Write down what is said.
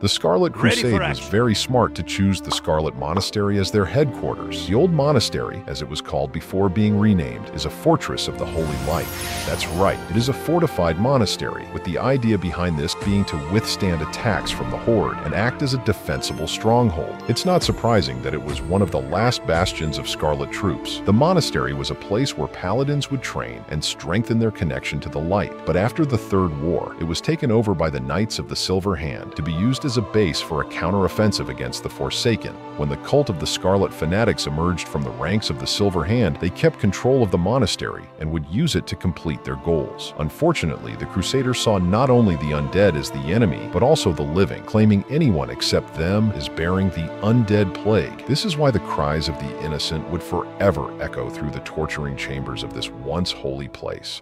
The Scarlet Crusade was very smart to choose the Scarlet Monastery as their headquarters. The Old Monastery, as it was called before being renamed, is a fortress of the Holy Light. That's right, it is a fortified monastery, with the idea behind this being to withstand attacks from the Horde and act as a defensible stronghold. It's not surprising that it was one of the last bastions of Scarlet troops. The monastery was a place where paladins would train and strengthen their connection to the light. But after the Third War, it was taken over by the Knights of the Silver Hand to be used as a base for a counteroffensive against the Forsaken. When the cult of the Scarlet Fanatics emerged from the ranks of the Silver Hand, they kept control of the monastery and would use it to complete their goals. Unfortunately, the Crusaders saw not only the undead as the enemy, but also the living, claiming anyone except them is bearing the undead plague. This is why the cries of the innocent would forever echo through the torturing chambers of this once holy place.